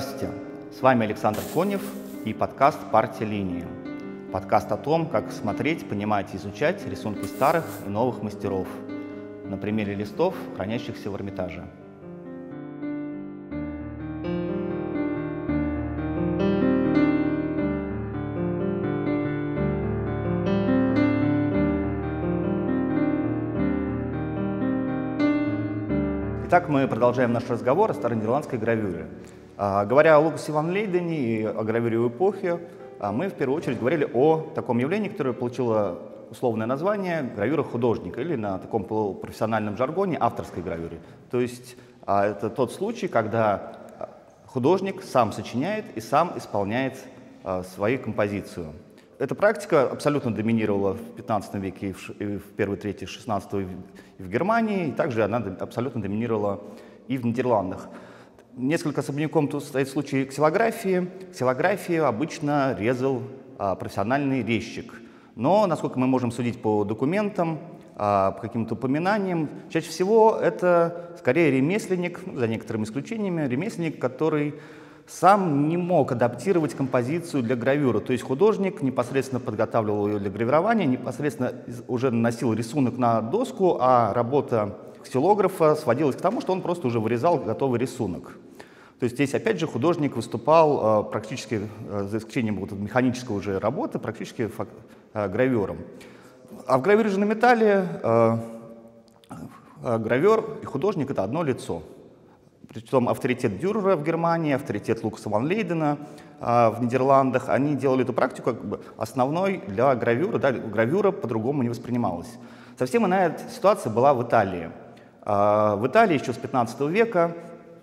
Здравствуйте, с вами Александр Конев и подкаст «Партия линии». Подкаст о том, как смотреть, понимать и изучать рисунки старых и новых мастеров на примере листов, хранящихся в Эрмитаже. Итак, мы продолжаем наш разговор о старонидерландской гравюре. А, говоря о Лукасе ван Лейдене и о гравюре в эпохе, а, мы в первую очередь говорили о таком явлении, которое получило условное название гравюра художника или на таком профессиональном жаргоне авторской гравюре. То есть а, это тот случай, когда художник сам сочиняет и сам исполняет свою композицию. Эта практика абсолютно доминировала в 15 веке и в первой трети 16 в Германии, и также она абсолютно доминировала и в Нидерландах. Несколько особняком тут стоит случай ксилографии. Ксилографию обычно резал а, профессиональный резчик. Но, насколько мы можем судить по документам, а, по каким-то упоминаниям, чаще всего это скорее ремесленник, за некоторыми исключениями, ремесленник, который сам не мог адаптировать композицию для гравюры. То есть художник непосредственно подготавливал ее для гравирования, непосредственно уже наносил рисунок на доску, а работа ксилографа сводилась к тому, что он просто уже вырезал готовый рисунок. То есть здесь, опять же, художник выступал э, практически, э, за исключением вот механической уже работы, практически э, гравером. А в гравюре же на металле гравер и художник — это одно лицо. Причем авторитет Дюрера в Германии, авторитет Лукаса ван Лейдена в Нидерландах, они делали эту практику как бы основной для гравюры. Да, гравюра по-другому не воспринималась. Совсем иная ситуация была в Италии. В Италии еще с 15 века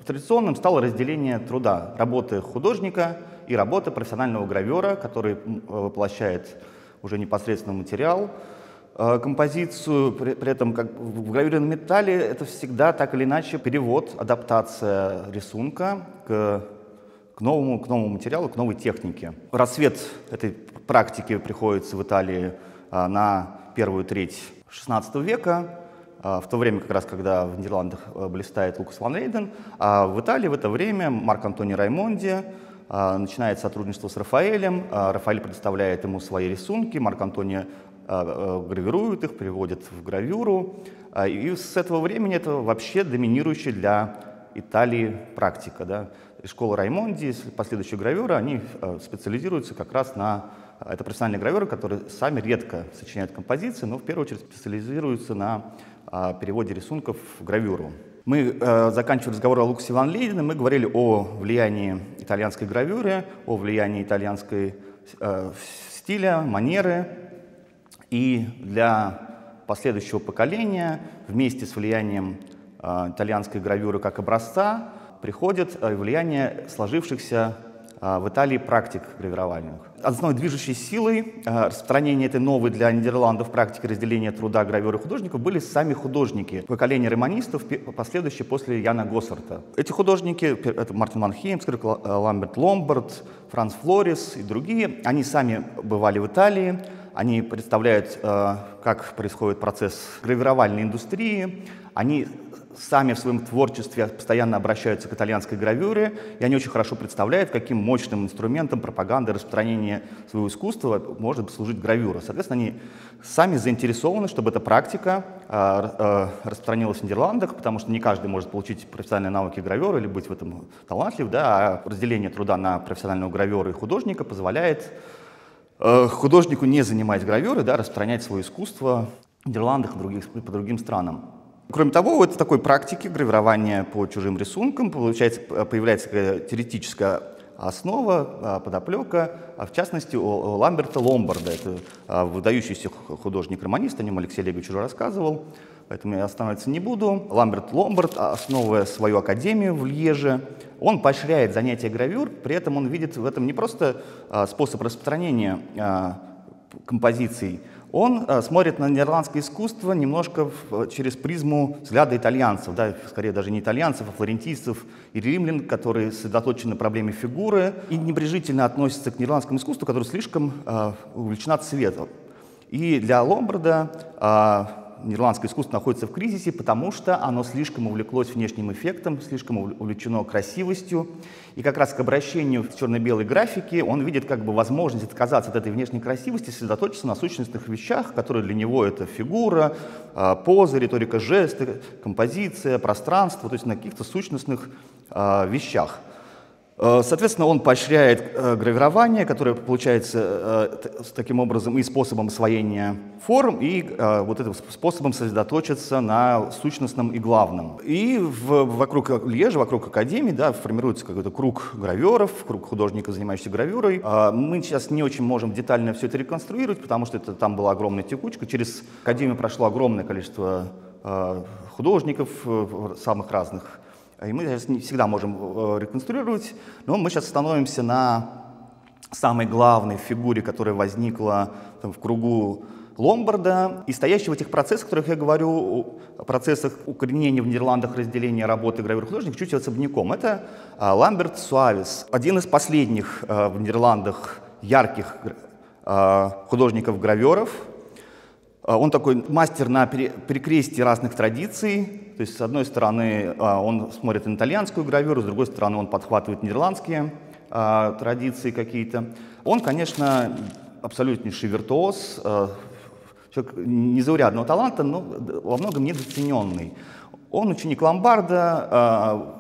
традиционным стало разделение труда, работы художника и работы профессионального гравера, который воплощает уже непосредственно материал, Э, композицию, при, этом как в на металле это всегда так или иначе перевод, адаптация рисунка к, к, новому, к новому материалу, к новой технике. Рассвет этой практики приходится в Италии а, на первую треть XVI века, в то время как раз, когда в Нидерландах э, блистает Лукас ван Рейден, а в Италии в это время Марк Антони Раймонди а, начинает сотрудничество с Рафаэлем. Рафаэль предоставляет ему свои рисунки, Марк Антони а, а, гравируют их, приводят в гравюру. А, и с этого времени это вообще доминирующая для Италии практика. Да. Школа Раймонди, последующие гравюры, они специализируются как раз на... Это профессиональные граверы, которые сами редко сочиняют композиции, но в первую очередь специализируются на переводе рисунков в гравюру. Мы э, заканчивали разговор о Луксе ван Лейдене, мы говорили о влиянии итальянской гравюры, о влиянии итальянской э, стиля, манеры, и для последующего поколения вместе с влиянием э, итальянской гравюры как образца приходит э, влияние сложившихся в Италии практик гравирования. Основной движущей силой э, распространения этой новой для Нидерландов практики разделения труда гравюры художников были сами художники, поколение романистов, последующие после Яна Госсарта. Эти художники, это Мартин Ван Хеймскер, Ламберт Ломбард, Франц Флорис и другие, они сами бывали в Италии, они представляют, э, как происходит процесс гравировальной индустрии. Они сами в своем творчестве постоянно обращаются к итальянской гравюре, и они очень хорошо представляют, каким мощным инструментом пропаганды, распространения своего искусства может служить гравюра. Соответственно, они сами заинтересованы, чтобы эта практика э, э, распространилась в Нидерландах, потому что не каждый может получить профессиональные навыки гравера или быть в этом талантлив, да, а разделение труда на профессионального гравера и художника позволяет Э, художнику не занимать гравюры, да, распространять свое искусство в Нидерландах и, по другим странам. Кроме того, в этой такой практике гравирования по чужим рисункам получается, появляется теоретическая основа, а, подоплека, а в частности, у Ламберта Ломбарда. Это а, выдающийся художник-романист, о нем Алексей Олегович уже рассказывал, поэтому я останавливаться не буду. Ламберт Ломбард, основывая свою академию в Льеже, он поощряет занятия гравюр, при этом он видит в этом не просто способ распространения композиций, он э, смотрит на нидерландское искусство немножко в, через призму взгляда итальянцев, да, скорее даже не итальянцев, а флорентийцев и римлян, которые сосредоточены на проблеме фигуры и небрежительно относятся к нидерландскому искусству, которое слишком э, увлечено цветом. И для Ломбарда э, нидерландское искусство находится в кризисе, потому что оно слишком увлеклось внешним эффектом, слишком увлечено красивостью. И как раз к обращению в черно-белой графике он видит как бы возможность отказаться от этой внешней красивости, сосредоточиться на сущностных вещах, которые для него это фигура, а, поза, риторика жесты, композиция, пространство, то есть на каких-то сущностных а, вещах. Э, соответственно, он поощряет э, гравирование, которое получается э, таким образом и способом освоения форм, и вот этим способом сосредоточиться на сущностном и главном. И в, вокруг Лежа, вокруг Академии да, формируется какой-то круг граверов, круг художников, занимающихся гравюрой. Мы сейчас не очень можем детально все это реконструировать, потому что это, там была огромная текучка. Через Академию прошло огромное количество художников самых разных и мы сейчас не всегда можем э, реконструировать, но мы сейчас становимся на самой главной фигуре, которая возникла там, в кругу Ломбарда. И стоящий в этих процессах, о которых я говорю, о процессах укоренения в Нидерландах разделения работы гравюр художников, чуть особняком. Это а, Ламберт Суавис, один из последних а, в Нидерландах ярких художников-граверов, он такой мастер на перекрестии разных традиций. То есть, с одной стороны, а, он смотрит на итальянскую гравюру, с другой стороны, он подхватывает нидерландские а, традиции какие-то. Он, конечно, абсолютнейший виртуоз, человек незаурядного таланта, но во многом недооцененный. Он ученик Ломбарда,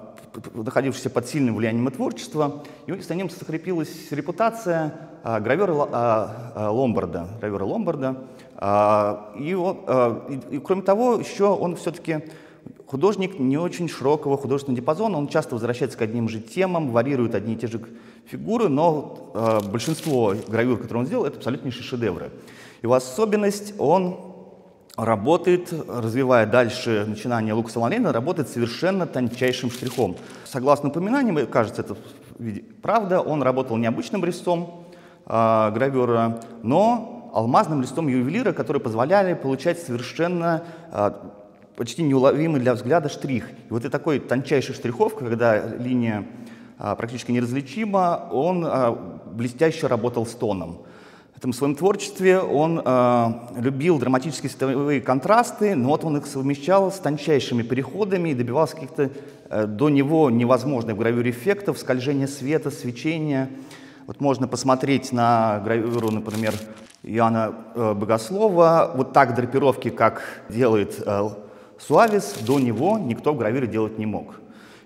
находившийся под сильным влиянием творчества, и за ним закрепилась репутация гравера Ломбарда, гравера Ломбарда. И, и, и кроме того, еще он все-таки художник не очень широкого художественного диапазона, он часто возвращается к одним же темам, варьирует одни и те же фигуры, но э, большинство гравюр, которые он сделал, это абсолютнейшие шедевры. Его особенность, он работает, развивая дальше начинание Лукаса Ван работает совершенно тончайшим штрихом. Согласно упоминаниям, кажется, это правда, он работал необычным резцом э, гравюра, но алмазным листом ювелира, которые позволяли получать совершенно э, почти неуловимый для взгляда штрих. И вот и такой тончайший штриховка, когда линия а, практически неразличима, он а, блестяще работал с тоном. В этом своем творчестве он э, любил драматические световые контрасты, но вот он их совмещал с тончайшими переходами и добивался каких-то э, до него невозможных в гравюре эффектов, скольжения света, свечения. Вот можно посмотреть на гравюру, например, Иоанна э, Богослова, вот так драпировки, как делает э, Суавис до него никто в гравюре делать не мог.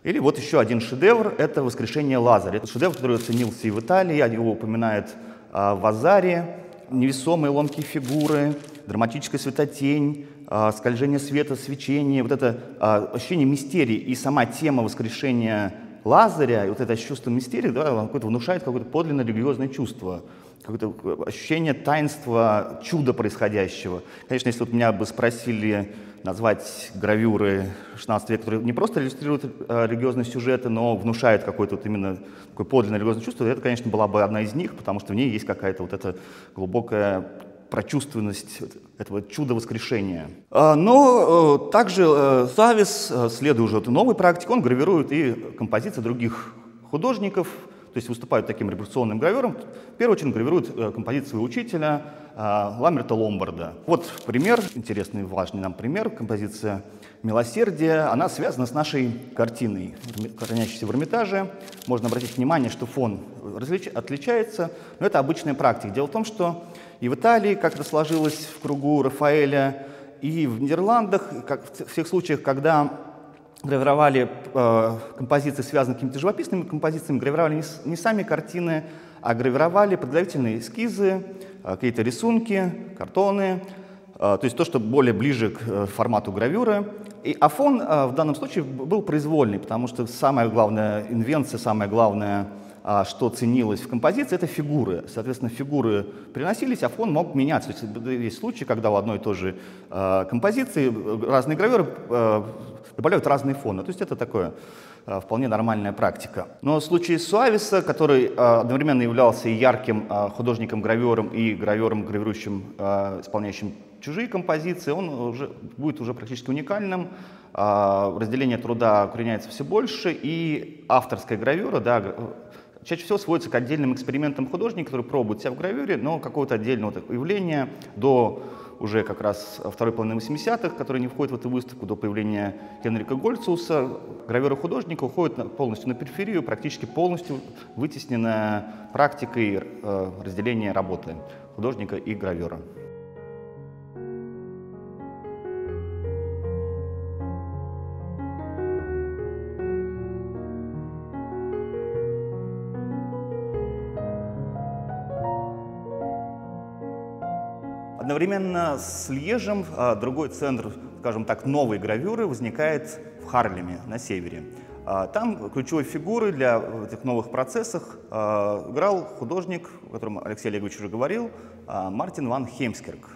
Или вот еще один шедевр – это «Воскрешение Лазаря». Это шедевр, который оценился и в Италии, его упоминает а, в Азаре. Невесомые ломкие фигуры, драматическая светотень, а, скольжение света, свечение, вот это а, ощущение мистерии и сама тема воскрешения Лазаря, и вот это чувство мистерии, да, какое-то внушает какое-то подлинно религиозное чувство, какое-то ощущение таинства, чуда происходящего. Конечно, если вот меня бы спросили, назвать гравюры 16 века, которые не просто иллюстрируют э, религиозные сюжеты, но внушают какое-то вот именно такое подлинное религиозное чувство, это, конечно, была бы одна из них, потому что в ней есть какая-то вот эта глубокая прочувственность этого чуда воскрешения. А, но э, также э, Савис, следуя уже этой новой практике, он гравирует и композиции других художников, то есть выступают таким революционным гравером. В первую очередь гравирует композиции своего учителя а, Ламерта Ломбарда. Вот пример, интересный, важный нам пример, композиция «Милосердие». Она связана с нашей картиной, хранящейся в Эрмитаже. Можно обратить внимание, что фон различ... отличается, но это обычная практика. Дело в том, что и в Италии как-то сложилось в кругу Рафаэля, и в Нидерландах, как в всех случаях, когда гравировали э, композиции, связанные с какими-то живописными композициями, гравировали не, не сами картины, а гравировали подготовительные эскизы, э, какие-то рисунки, картоны, э, то есть то, что более ближе к э, формату гравюры. И, а фон в данном случае был произвольный, потому что самая главная инвенция, самое главное, что ценилось в композиции, это фигуры. Соответственно, фигуры приносились, а фон мог меняться. То есть есть случаи, когда в одной и той же композиции разные гравюры добавляют разные фоны. То есть это такое Э, вполне нормальная практика. Но в случае Суависа, который э, одновременно являлся и ярким э, художником-гравером, и гравером, гравирующим, исполняющим чужие композиции, он уже, будет уже практически уникальным. Разделение труда укореняется все больше, и авторская гравюра, да, чаще всего сводится к отдельным экспериментам художника, который пробует себя в гравюре, но какого-то отдельного явления до уже как раз второй половины 80-х, который не входит в эту выставку до появления Генрика Гольцуса, гравюра художника уходит полностью на периферию, практически полностью вытесненная практикой э, разделения работы художника и гравера. Одновременно с Льежем а, другой центр, скажем так, новой гравюры возникает в Харлеме на севере. А, там ключевой фигурой для этих новых процессов а, играл художник, о котором Алексей Олегович уже говорил, Мартин ван Хеймскирк.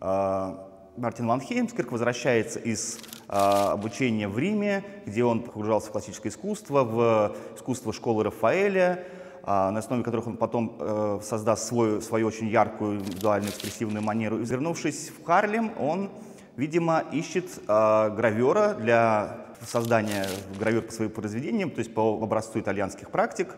Мартин ван Хеймскирк возвращается из обучения в Риме, где он погружался в классическое искусство, в искусство школы Рафаэля, на основе которых он потом э, создаст свою, свою очень яркую, индивидуальную, экспрессивную манеру. И вернувшись в Харлем, он, видимо, ищет а, гравера для создания гравюр по своим произведениям, то есть по образцу итальянских практик.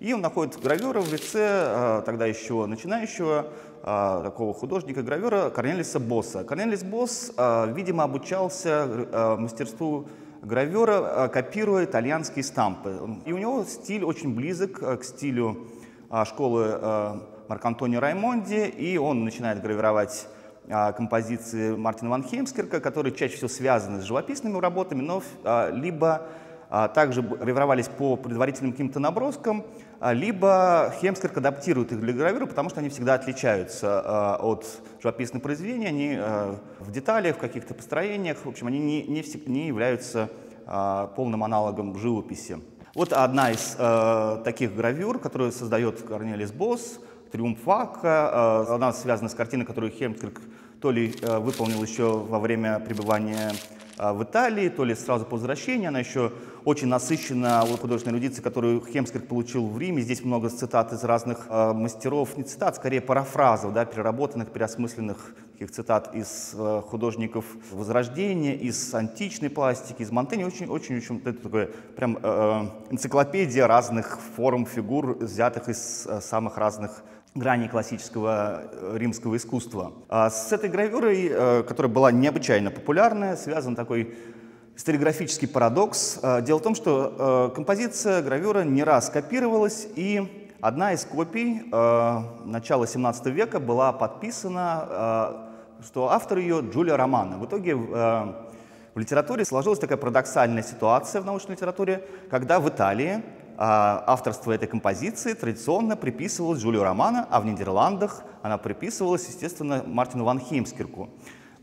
И он находит гравера в лице а, тогда еще начинающего такого художника-гравера Корнелиса Босса. Корнелис Босс, видимо, обучался мастерству гравера копируя итальянские стампы. И у него стиль очень близок э, к стилю а, школы Марк-Антонио Раймонди, и он начинает гравировать а, композиции Мартина Ван Хеймскерка, которые чаще всего связаны с живописными работами, но а, либо также гравировались по предварительным каким-то наброскам, либо Хемскерк адаптирует их для гравюры, потому что они всегда отличаются от живописных произведений, они в деталях, в каких-то построениях, в общем, они не, не, не являются полным аналогом живописи. Вот одна из э, таких гравюр, которую создает Корнелис Босс, «Триумф Вака». Э, она связана с картиной, которую Хемскерк то ли э, выполнил еще во время пребывания э, в Италии, то ли сразу по возвращении. Она еще очень насыщена художественной эрудицией, которую Хемскерк получил в Риме. Здесь много цитат из разных э, мастеров, не цитат, скорее парафразов, да, переработанных, переосмысленных таких цитат из художников Возрождения, из античной пластики, из Монтени. Очень, очень, это такое прям э, энциклопедия разных форм, фигур, взятых из самых разных граней классического э, римского искусства. А с этой гравюрой, э, которая была необычайно популярная, связан такой историографический парадокс. Э, дело в том, что композиция гравюра не раз копировалась, и Одна из копий начала 17 века была подписана, что автор ее Джулия Романа. В итоге в литературе сложилась такая парадоксальная ситуация в научной литературе, когда в Италии авторство этой композиции традиционно приписывалось Джулию Романа, а в Нидерландах она приписывалась, естественно, Мартину Ван Хеймскирку.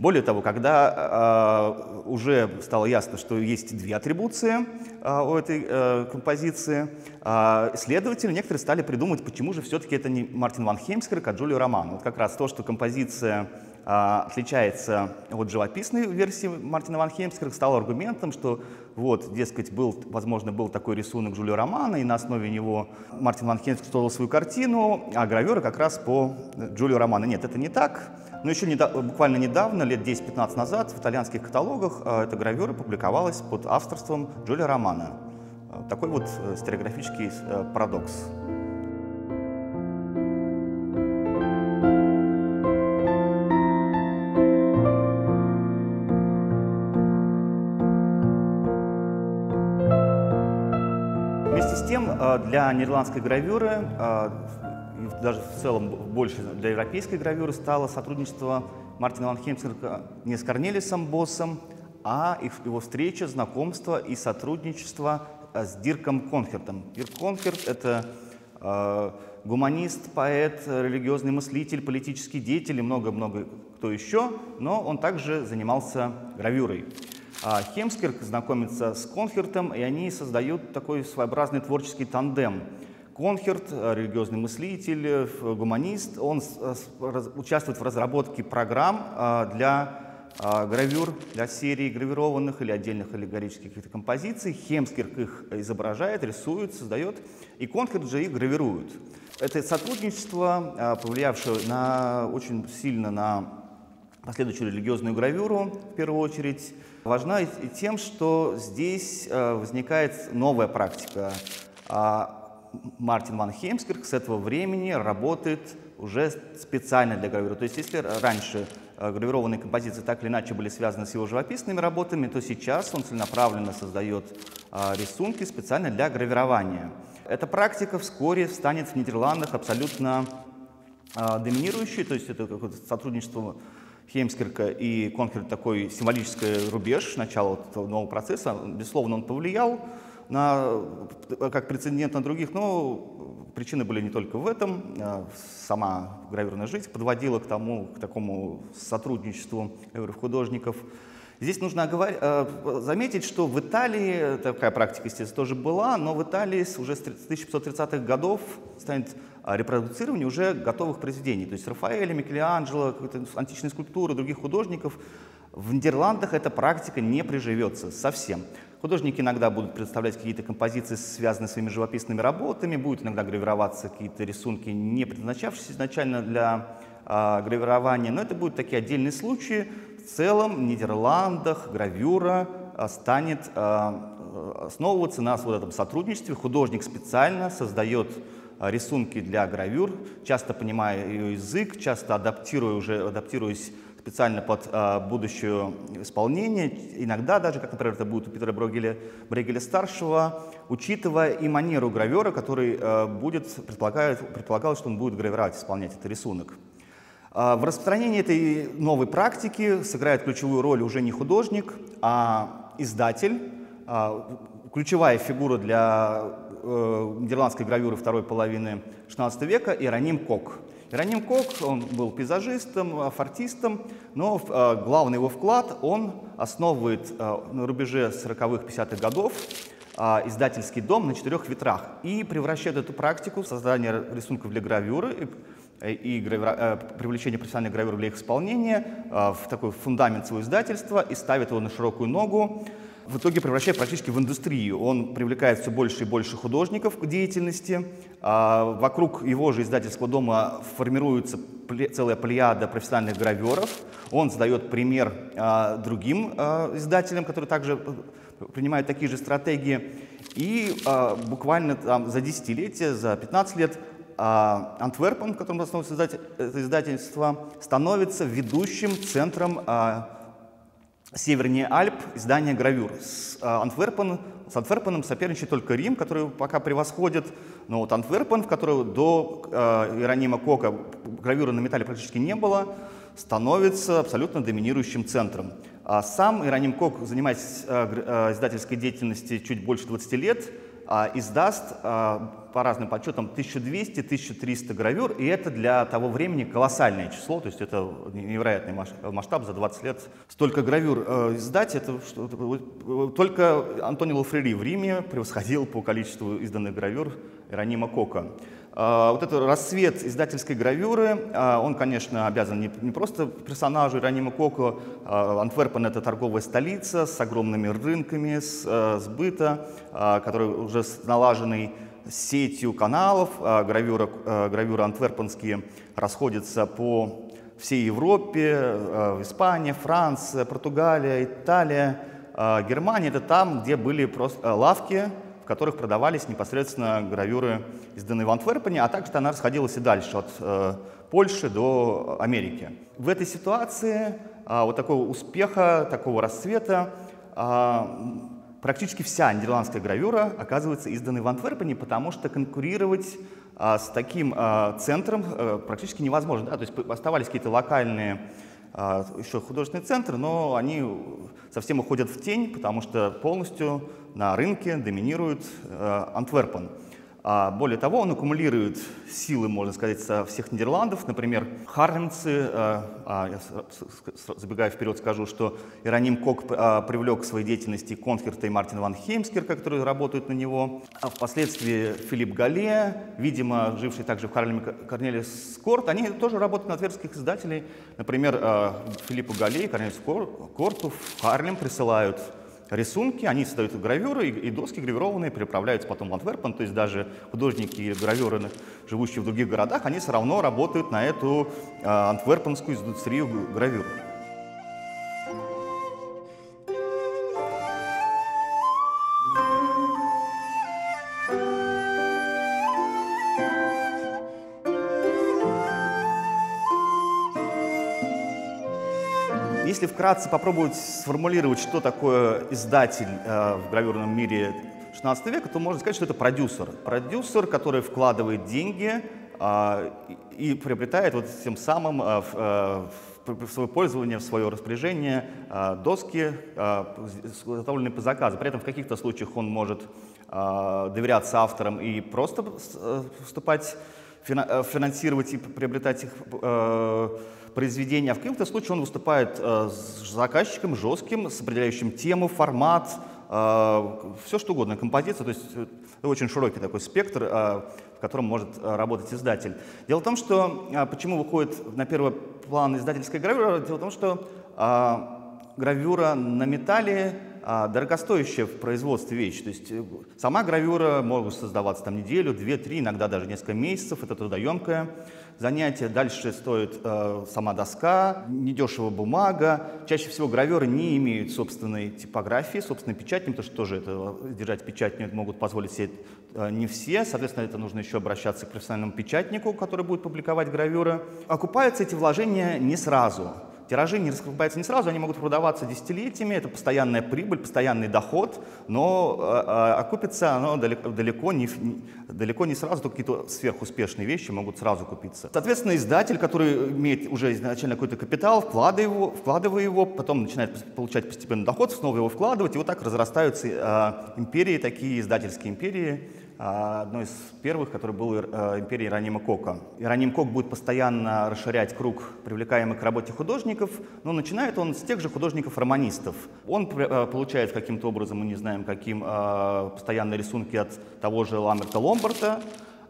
Более того, когда э, уже стало ясно, что есть две атрибуции э, у этой э, композиции, э, исследователи некоторые стали придумывать, почему же все-таки это не Мартин Ван Хеймскерк, а Джулио Роман. Вот как раз то, что композиция э, отличается от живописной версии Мартина Ван Хеймскерка, стало аргументом, что вот, дескать, был, возможно, был такой рисунок Джулио Романа, и на основе него Мартин Ван Хеймскерк создал свою картину, а граверы как раз по Джулио Романа. Нет, это не так. Но еще недавно, буквально недавно, лет 10-15 назад, в итальянских каталогах э, эта гравюра публиковалась под авторством Джулия Романа. Э, такой вот э, стереографический парадокс. Для нидерландской гравюры даже в целом больше для европейской гравюры стало сотрудничество Мартина Ван Хемсинга не с Корнелисом Боссом, а его встреча, знакомство и сотрудничество э, с Дирком Конхертом. Дирк Конхерт — это э, гуманист, поэт, религиозный мыслитель, политический деятель и много-много кто еще, но он также занимался гравюрой. А Хемскирк знакомится с Конхертом, и они создают такой своеобразный творческий тандем — Конхерт, э, религиозный мыслитель, гуманист, он э, участвует в разработке программ для гравюр, для серии гравированных или отдельных аллегорических каких-то композиций. Хемскирк их изображает, рисует, создает, и Конхерт же их гравирует. Это сотрудничество, повлиявшее на, очень сильно на последующую религиозную гравюру, в первую очередь, важна и тем, что здесь возникает новая практика а, Мартин ван Хеймскирк с этого времени работает уже специально для гравюры. То есть если раньше э, гравированные композиции так или иначе были связаны с его живописными работами, то сейчас он целенаправленно создает э, рисунки специально для гравирования. Эта практика вскоре станет в Нидерландах абсолютно э, доминирующей, то есть это какое-то сотрудничество Хеймскирка и Конкер такой символический рубеж начала этого нового процесса. Безусловно, он повлиял на, как прецедент на других, но причины были не только в этом. А сама гравюрная жизнь подводила к тому, к такому сотрудничеству художников. Здесь нужно э, заметить, что в Италии такая практика, естественно, тоже была, но в Италии уже с 1530-х годов станет репродуцирование уже готовых произведений. То есть Рафаэля, Микеланджело, античные скульптуры, других художников. В Нидерландах эта практика не приживется совсем. Художники иногда будут представлять какие-то композиции, связанные с своими живописными работами, будут иногда гравироваться какие-то рисунки, не предназначавшиеся изначально для э, гравирования, но это будут такие отдельные случаи. В целом в Нидерландах гравюра э, станет э, основываться на вот этом сотрудничестве. Художник специально создает рисунки для гравюр, часто понимая ее язык, часто адаптируя уже, адаптируясь специально под э, будущее исполнение, иногда даже, как, например, это будет у Питера Брогеля, Брегеля-старшего, учитывая и манеру гравера, который э, будет, предполагает, предполагал, что он будет гравировать, исполнять этот рисунок. Э, в распространении этой новой практики сыграет ключевую роль уже не художник, а издатель, э, ключевая фигура для э, нидерландской гравюры второй половины XVI века Иероним Кок. Иероним Кок, он был пейзажистом, фортистом, но э, главный его вклад, он основывает э, на рубеже 40-х, 50-х годов э, издательский дом на четырех ветрах и превращает эту практику создания рисунков для гравюры и, и гравира, э, привлечение профессиональных гравюр для их исполнения э, в такой фундамент своего издательства и ставит его на широкую ногу в итоге превращает практически в индустрию. Он привлекает все больше и больше художников к деятельности. А вокруг его же издательского дома формируется целая плеяда профессиональных граверов. Он задает пример а, другим а, издателям, которые также принимают такие же стратегии. И а, буквально там, за десятилетия, за 15 лет а, Антверпен, в котором основывается это издательство, становится ведущим центром а, севернее Альп издание гравюр. С, э, Антверпен, с Антверпеном соперничает только Рим, который пока превосходит, но вот Антверпен, в которого до э, Иеронима Кока гравюры на металле практически не было, становится абсолютно доминирующим центром. А сам Иероним Кок занимается э, э, издательской деятельностью чуть больше 20 лет, а, издаст а, по разным подсчетам 1200-1300 гравюр, и это для того времени колоссальное число, то есть это невероятный масштаб за 20 лет. Столько гравюр э, издать, это только Антонио Лафрери в Риме превосходил по количеству изданных гравюр Иронима Кока. А, вот этот рассвет издательской гравюры, а, он, конечно, обязан не просто персонажу Иронима Коко. А, Антверпен — это торговая столица с огромными рынками с, сбыта, который уже с налаженной сетью каналов. Гравюра, гравюры антверпенские расходятся по всей Европе, Испания, Франция, Португалия, Италия, Германия. Это там, где были просто лавки, в которых продавались непосредственно гравюры, изданные в Антверпене, а также она расходилась и дальше, от э, Польши до Америки. В этой ситуации э, вот такого успеха, такого расцвета э, практически вся нидерландская гравюра оказывается изданной в Антверпене, потому что конкурировать э, с таким центром э, практически невозможно. Да? То есть оставались какие-то локальные еще художественные центры, но они совсем уходят в тень, потому что полностью на рынке доминирует э, Антверпен. А более того, он аккумулирует силы, можно сказать, со всех Нидерландов. Например, харлемцы, э, а, я забегая вперед скажу, что Ироним Кок э, привлек к своей деятельности Конхерта и Мартина ван Хеймскерка, которые работают на него. А впоследствии Филипп Гале, видимо, живший также в Харлеме Корнелис Корт, они тоже работают на тверских издателей. Например, э, Филиппу Гале и Корнелис Корту в Харлем присылают рисунки, они создают гравюры, и, доски гравированные переправляются потом в Антверпен, то есть даже художники и гравюры, живущие в других городах, они все равно работают на эту э, антверпенскую индустрию гравюр. Вкратце попробовать сформулировать, что такое издатель э, в гравюрном мире 16 века, то можно сказать, что это продюсер. Продюсер, который вкладывает деньги э, и приобретает вот тем самым э, в, в свое пользование, в свое распоряжение доски, изготовленные по заказу. При этом в каких-то случаях он может доверяться авторам и просто вступать, финансировать и приобретать их произведения, а в каких-то случаях он выступает э, с заказчиком жестким, с определяющим тему, формат, э, все что угодно, композиция, то есть очень широкий такой спектр, э, в котором может работать издатель. Дело в том, что почему выходит на первый план издательская гравюра, дело в том, что гравюра на металле дорогостоящая в производстве вещь. То есть сама гравюра может создаваться там неделю, две, три, иногда даже несколько месяцев, это трудоемкая занятие. Дальше стоит э, сама доска, недешево бумага. Чаще всего граверы не имеют собственной типографии, собственной печати, потому что тоже это, держать печать не могут позволить себе э, не все. Соответственно, это нужно еще обращаться к профессиональному печатнику, который будет публиковать гравюры. Окупаются эти вложения не сразу. Тиражи не раскупаются не сразу, они могут продаваться десятилетиями, это постоянная прибыль, постоянный доход, но э, окупится оно далеко, далеко, не, далеко не сразу, только какие-то сверхуспешные вещи могут сразу купиться. Соответственно, издатель, который имеет уже изначально какой-то капитал, вкладывая его, вкладывая его, потом начинает получать постепенно доход, снова его вкладывать, и вот так разрастаются э, империи, такие издательские империи, одной из первых, который был э, империей Иеронима Кока. Иероним Кок будет постоянно расширять круг привлекаемых к работе художников, но начинает он с тех же художников-романистов. Он э, получает каким-то образом, мы не знаем каким, э, постоянные рисунки от того же Ламерта Ломбарта, а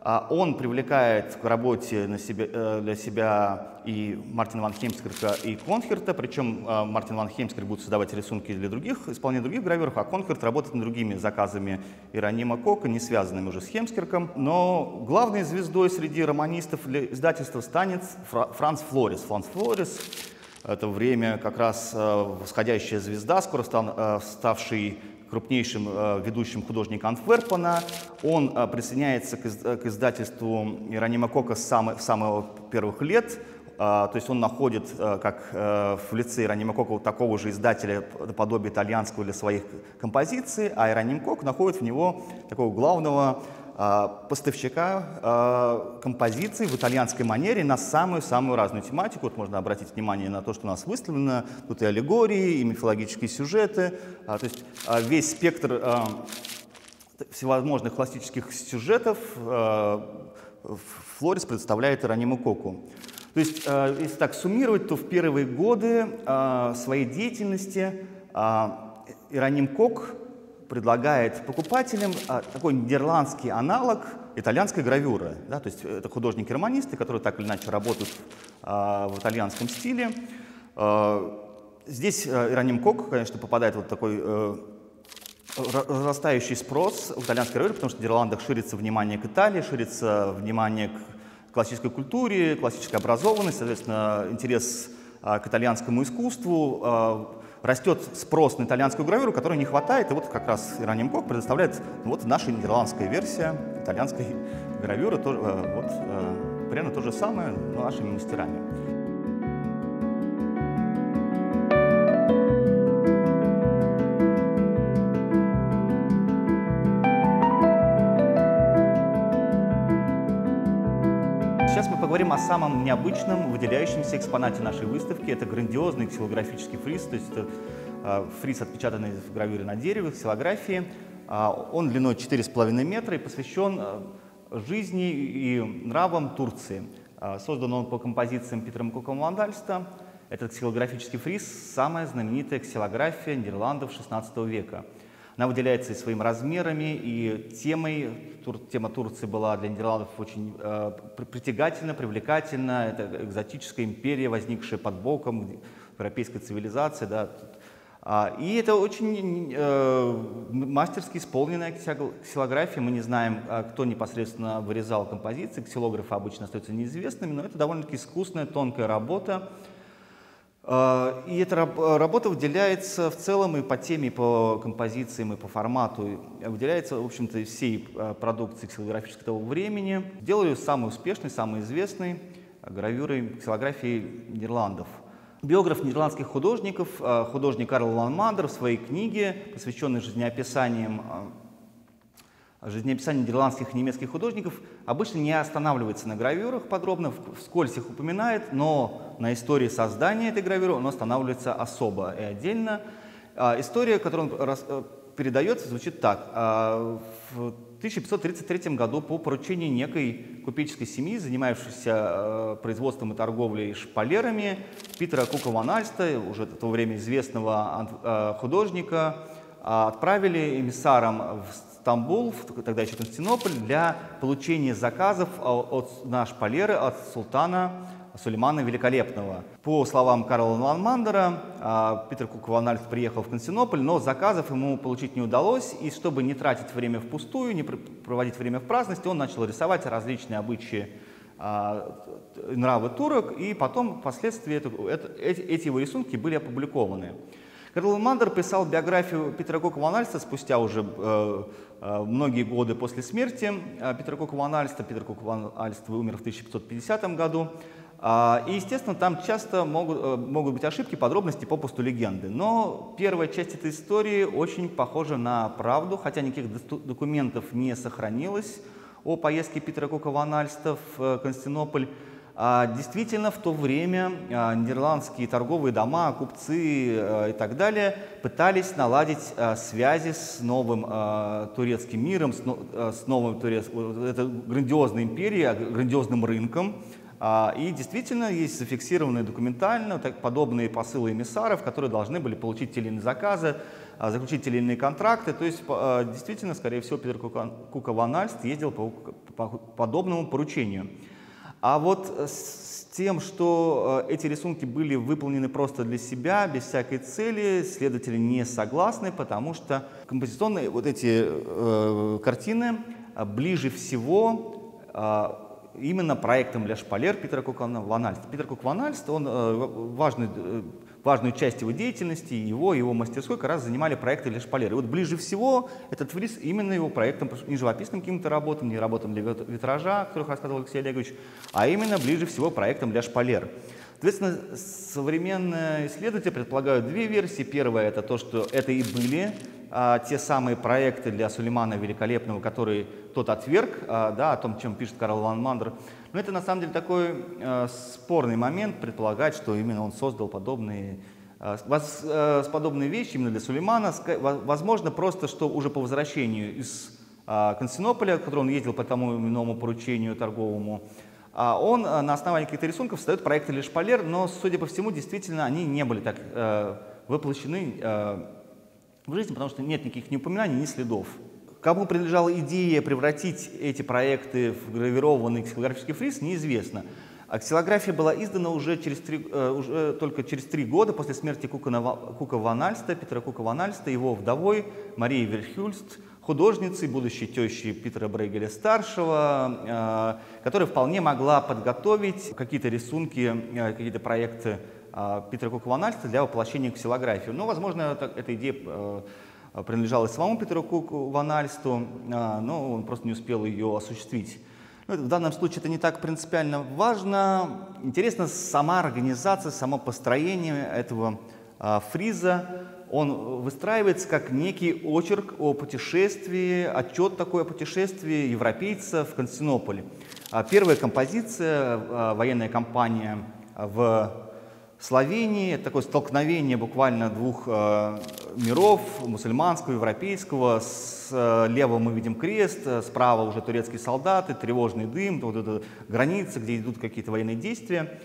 он привлекает к работе на себе, э, для себя и Мартина ван Хемскерка, и Конхерта, причем э, Мартин ван Хемскерк будет создавать рисунки для других, исполнения других граверов, а Конхерт работает над другими заказами Иронима Кока, не связанными уже с Хемскерком. Но главной звездой среди романистов издательства станет Франц Флорис. Франц Флорис — это время как раз э, восходящая звезда, скоро ставший крупнейшим э, ведущим художником Антверпена. Он э, присоединяется к, из, к издательству Иеронима Кока с самых, первых лет. То есть он находит, как в лице Иеронима Кока, такого же издателя подобие итальянского для своих композиций, а Иероним Кок находит в него такого главного поставщика а, композиций в итальянской манере на самую-самую разную тематику. Вот можно обратить внимание на то, что у нас выставлено. Тут и аллегории, и мифологические сюжеты. А, то есть весь спектр всевозможных классических сюжетов Флорис представляет Ирониму Коку. То есть, если так суммировать, то в первые годы своей деятельности Ироним Кок предлагает покупателям а, такой нидерландский аналог итальянской гравюры. Да, то есть это художники-романисты, которые так или иначе работают а, в итальянском стиле. А, здесь Ироним Кок, конечно, попадает вот такой э, разрастающий спрос в итальянской гравюре, потому что в Нидерландах ширится внимание к Италии, ширится внимание к классической культуре, классической образованности, соответственно, интерес к итальянскому искусству, растет спрос на итальянскую гравюру, которой не хватает, и вот как раз Ираним Кок предоставляет ну, вот наша нидерландская версия итальянской гравюры, то, э, вот, э, примерно то же самое, нашими мастерами. Самом необычном, выделяющемся экспонате нашей выставки. Это грандиозный ксилографический фриз, то есть это фриз, отпечатанный в гравюре на дереве, ксилографии. Э, он длиной 4,5 метра и посвящен э, жизни и нравам Турции. Э, создан он по композициям Питера Макока Ландальста. Этот ксилографический фриз – самая знаменитая ксилография Нидерландов XVI века – она выделяется и своими размерами, и темой. Тур, тема Турции была для Нидерландов очень э, притягательна, привлекательна. Это экзотическая империя, возникшая под боком европейской цивилизации. Да. А, и это очень э, мастерски исполненная ксилография. Мы не знаем, а, кто непосредственно вырезал композиции. Ксилографы обычно остаются неизвестными, но это довольно-таки искусная, тонкая работа. А, и эта работа выделяется в целом и по теме, и по композициям, и по формату. Выделяется, в общем-то, всей а, продукции ксилографической того времени. Делали самый успешный, самый известный гравюрой ксилографии Нидерландов. Биограф нидерландских художников, э, художник Карл Ван Мандер в своей книге, посвященной жизнеописаниям жизнеописание нидерландских и немецких художников обычно не останавливается на гравюрах подробно, вскользь их упоминает, но на истории создания этой гравюры он останавливается особо и отдельно. А, история, которую он э, передается, звучит так. А, в 1533 году по поручению некой купеческой семьи, занимавшейся э, производством и торговлей шпалерами, Питера Кука Ван Альста, уже в то время известного э, художника, а, отправили эмиссаром в Стамбул, тогда еще Константинополь, для получения заказов от, на шпалеры от султана Сулеймана Великолепного. По словам Карла Ланмандера, а, Питер Кукванальд приехал в Константинополь, но заказов ему получить не удалось, и чтобы не тратить время впустую, не проводить время в праздности, он начал рисовать различные обычаи а, нравы турок, и потом впоследствии это, это, эти, его рисунки были опубликованы. Карл Мандер писал биографию Кока Ванальста спустя уже э, многие годы после смерти э, Питера Кока Ванальста. Питер Кока Ванальст умер в 1550 году. А, и, естественно, там часто могут, э, могут быть ошибки, подробности, попусту легенды. Но первая часть этой истории очень похожа на правду, хотя никаких документов не сохранилось о поездке Питера Кока Ванальста в э, Константинополь. А, действительно, в то время а, нидерландские торговые дома, купцы э, и так далее пытались наладить связи с новым турецким миром, с новым турецким, это грандиозной империей, грандиозным рынком, а, и действительно есть зафиксированные документально подобные посылы эмиссаров, которые должны были получить те или иные заказы, а, заключить те или иные контракты. То есть а, действительно, скорее всего, Питер Кука Ван Альст ездил по подобному поручению. А вот с тем, что эти рисунки были выполнены просто для себя, без всякой цели, следователи не согласны, потому что композиционные вот эти э, картины ближе всего именно проектом для шпалер Питера Кука Ван Альста. Питер Кук Ван Альст, он э, важный, э, важную часть его деятельности, его, его мастерской как раз занимали проекты для шпалер. И вот ближе всего этот фриз именно его проектом, не живописным каким-то работам, не работам для витража, о которых рассказывал Алексей Олегович, а именно ближе всего проектом для шпалер. Соответственно, современные исследователи предполагают две версии. Первая — это то, что это и были а, те самые проекты для Сулеймана Великолепного, которые тот отверг, а, да, о том, чем пишет Карл Ван Мандер. Но это на самом деле такой а, спорный момент, предполагать, что именно он создал подобные а, с подобные вещи именно для Сулеймана, возможно, просто, что уже по возвращению из Константинополя, в который он ездил по тому иному поручению торговому, а он э, на основании каких-то рисунков создает проекты лишь шпалер, но, судя по всему, действительно они не были так э, воплощены э, в жизнь, потому что нет никаких ни упоминаний, ни следов. Кому принадлежала идея превратить эти проекты в гравированный ксилографический фриз, неизвестно. А ксилография была издана уже, через три, э, уже только через три года после смерти Кука, Кука Ван Альста, Петра Кука Ван Альста, его вдовой Марии Верхюльст, художницей, будущей тещей Питера Брейгеля-старшего, э, которая вполне могла подготовить какие-то рисунки, э, какие-то проекты э, Питера Кука-Ванальста для воплощения ксилографии. Но, возможно, эта идея принадлежала самому Питеру Куку-Ванальсту, но он просто не успел ее осуществить. Но в данном случае это не так принципиально важно. Интересна сама организация, само построение этого фриза он выстраивается как некий очерк о путешествии, отчет такой о путешествии европейца в Константинополе. А первая композиция, а, военная кампания в Словении, это такое столкновение буквально двух а, миров, мусульманского, европейского. Слева мы видим крест, справа уже турецкие солдаты, тревожный дым, вот эта граница, где идут какие-то военные действия.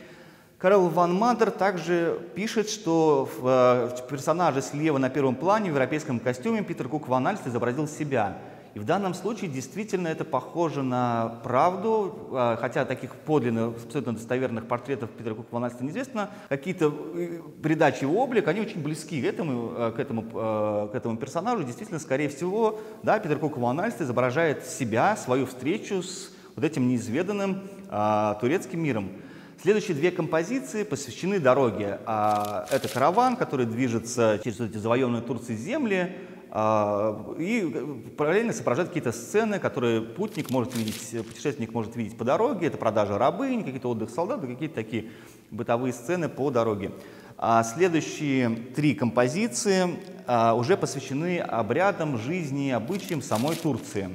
Карл Ван Мандер также пишет, что в, э, в персонаже слева на первом плане в европейском костюме Питер Кук Ван Альст изобразил себя. И в данном случае действительно это похоже на правду, э, хотя таких подлинных, абсолютно достоверных портретов Питера Кука Ван Альста неизвестно. Какие-то э, передачи его облик, они очень близки к этому, к этому, к этому персонажу. Действительно, скорее всего, да, Питер Кук изображает себя, свою встречу с вот этим неизведанным а, турецким миром. Следующие две композиции посвящены дороге. А, это караван, который движется через эти завоеванные Турции земли, а, и параллельно соображают какие-то сцены, которые путник может видеть, путешественник может видеть по дороге. Это продажа рабынь, какие-то отдых солдат, какие-то такие бытовые сцены по дороге. А следующие три композиции а, уже посвящены обрядам жизни, обычаям самой Турции.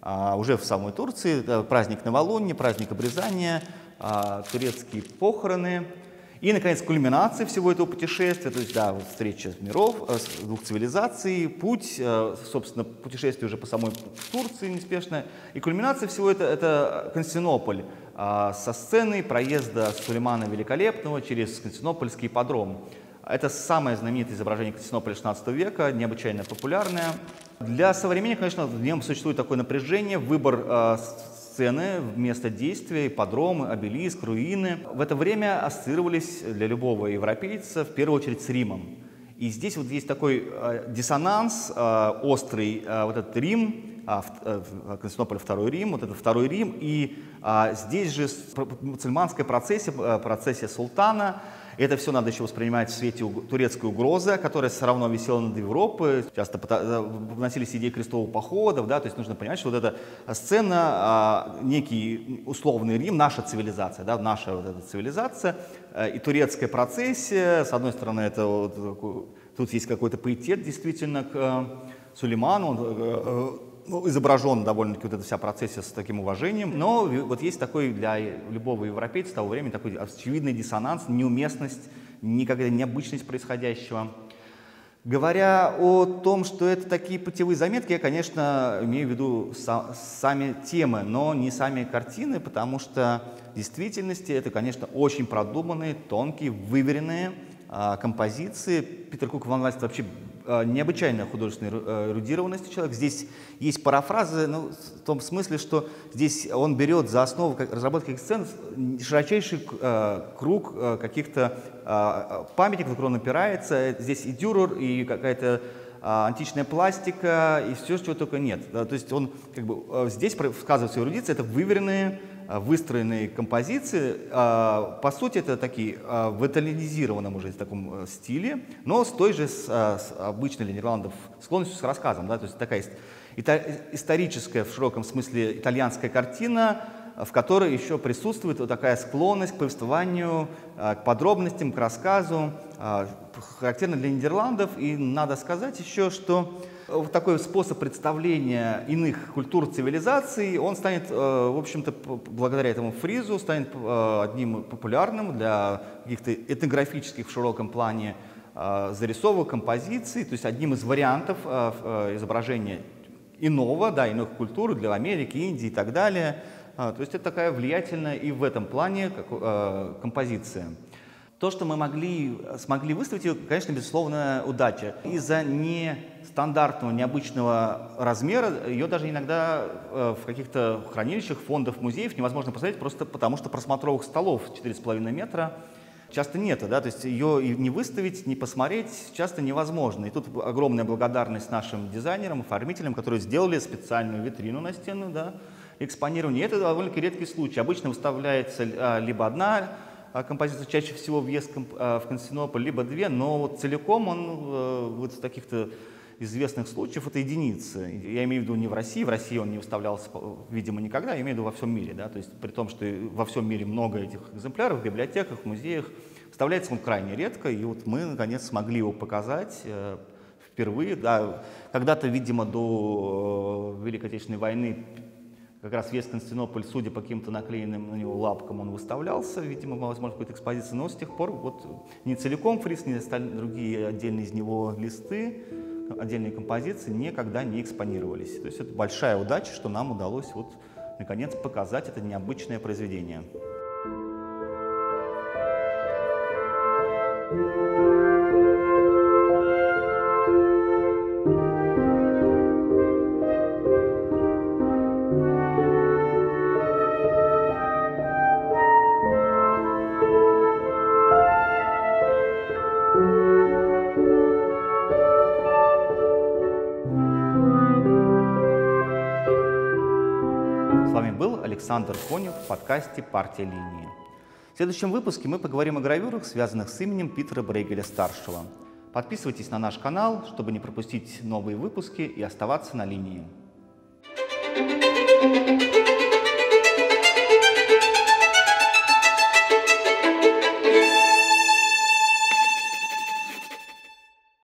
А, уже в самой Турции праздник новолуния, праздник обрезания, а, турецкие похороны. И, наконец, кульминация всего этого путешествия, то есть, да, вот встреча миров, э, двух цивилизаций, путь, э, собственно, путешествие уже по самой Турции неспешно. И кульминация всего это, это Константинополь а, со сцены проезда Сулеймана Великолепного через Константинопольский подром. Это самое знаменитое изображение Константинополя XVI века, необычайно популярное. Для современников, конечно, в нем существует такое напряжение, выбор э, сцены, место действия, ипподромы, обелиск, руины. В это время ассоциировались для любого европейца в первую очередь с Римом. И здесь вот есть такой э, диссонанс э, острый, э, вот этот Рим, э, Константинополь второй Рим, вот это второй Рим, и э, здесь же мусульманская процессия, процессия султана, это все надо еще воспринимать в свете турецкой угрозы, которая все равно висела над Европой. Часто э, вносились идеи крестовых походов, да, то есть нужно понимать, что вот эта сцена, а, некий условный Рим, наша цивилизация, да, наша вот эта цивилизация э, и турецкая процессия, с одной стороны, это вот, тут есть какой-то пиетет действительно к э, Сулейману, он ну, изображен довольно-таки вот эта вся процессия с таким уважением, но вот есть такой для любого европейца того времени такой очевидный диссонанс, неуместность, никогда необычность происходящего. Говоря о том, что это такие путевые заметки, я, конечно, имею в виду сами темы, но не сами картины, потому что в действительности это, конечно, очень продуманные, тонкие, выверенные а, композиции. Питер Кук Ван Вальст вообще Э, необычайная художественная э, эрудированность человек. Здесь есть парафразы ну, в том смысле, что здесь он берет за основу разработки сцен широчайший э, круг каких-то памятников, на которые он опирается. Здесь и дюрер, и какая-то античная пластика, и все, чего только нет. То есть он как бы здесь сказывается эрудиция, это выверенные Э, выстроенные композиции. Э, по сути, это такие э, в итальянизированном уже таком стиле, но с той же, с, с обычной для Нидерландов склонностью с рассказом. Да? То есть такая историческая в широком смысле итальянская картина, в которой еще присутствует вот такая склонность к повествованию, к подробностям, к рассказу, характерно для Нидерландов. И надо сказать еще, что такой способ представления иных культур цивилизаций, он станет, э, в общем-то, благодаря этому фризу, станет э, одним популярным для каких-то этнографических в широком плане э, зарисовок, композиций, то есть одним из вариантов изображения иного, да, иных культур для Америки, Индии и так далее. То есть это такая влиятельная и в этом плане композиция. То, что мы могли, смогли выставить, конечно, безусловно, удача. Из-за нестандартного, необычного размера ее даже иногда э, в каких-то хранилищах, фондах, музеев невозможно посмотреть просто потому, что просмотровых столов 4,5 метра часто нет, да, то есть ее и не выставить, не посмотреть часто невозможно. И тут огромная благодарность нашим дизайнерам, оформителям, которые сделали специальную витрину на стену, да, экспонирование. И это довольно-таки редкий случай. Обычно выставляется а, либо одна композиция чаще всего въезд а, в Константинополь, либо две, но вот целиком он э, вот в таких-то известных случаев это единицы. Я имею в виду не в России, в России он не выставлялся, видимо, никогда, я имею в виду во всем мире. Да? То есть при том, что во всем мире много этих экземпляров в библиотеках, в музеях, выставляется он крайне редко, и вот мы, наконец, смогли его показать э, впервые. Да, когда-то, видимо, до э, Великой Отечественной войны как раз весь Константинополь, судя по каким-то наклеенным на него лапкам, он выставлялся, видимо, возможно, какой-то экспозиции, но с тех пор вот не целиком фриз, не остальные другие отдельные из него листы, отдельные композиции никогда не экспонировались. То есть это большая удача, что нам удалось вот наконец показать это необычное произведение. Александр Конев в подкасте «Партия линии». В следующем выпуске мы поговорим о гравюрах, связанных с именем Питера Брейгеля-старшего. Подписывайтесь на наш канал, чтобы не пропустить новые выпуски и оставаться на линии. thank you